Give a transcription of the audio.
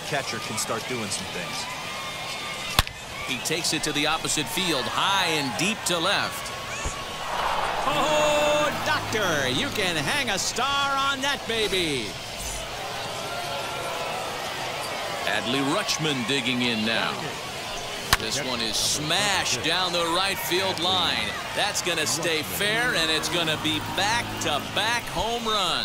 your catcher can start doing some things. He takes it to the opposite field, high and deep to left. Oh, doctor, you can hang a star on that baby. Adley Rutschman digging in now. This one is smashed down the right field line. That's going to stay fair, and it's going to be back-to-back -back home run.